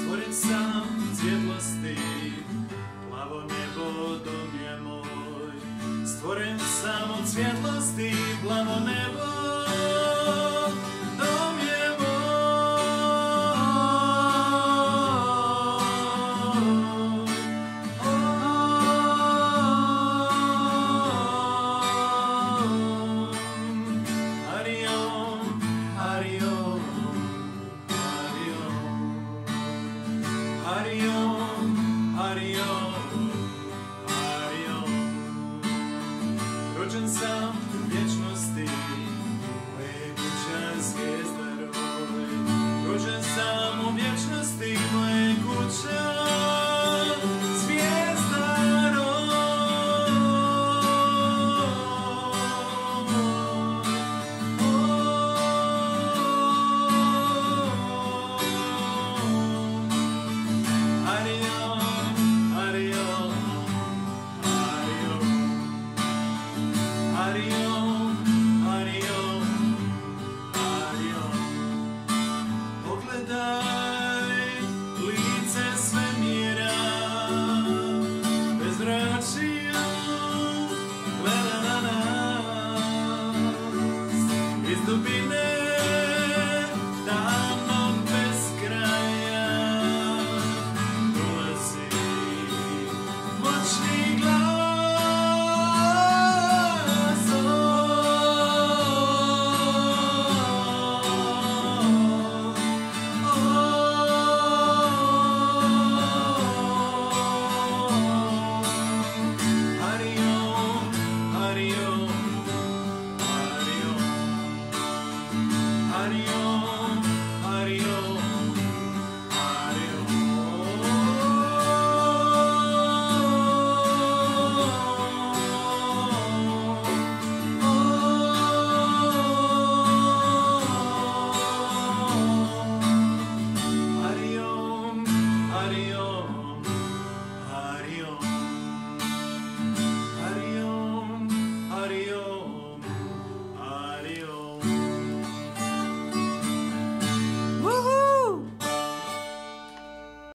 Stvoren sam svjetlosti, plavo nebo dom je moj. Stvoren sam od svjetlosti, plavo nebo Mario. See you la, la la la. It's the beat Mario.